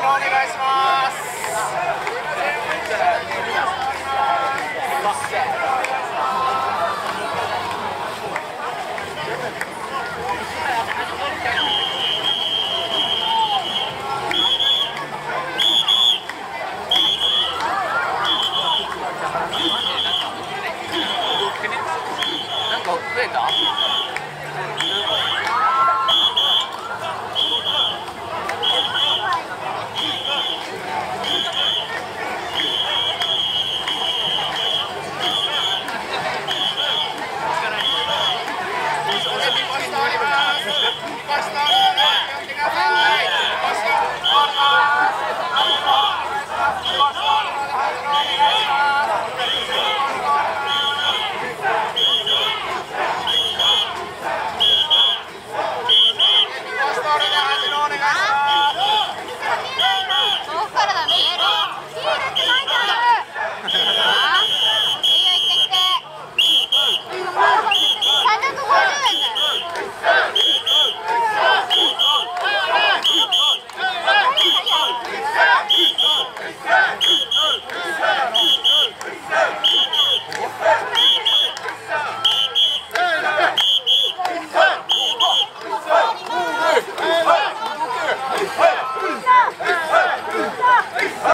お願いします。なんか増えた 아,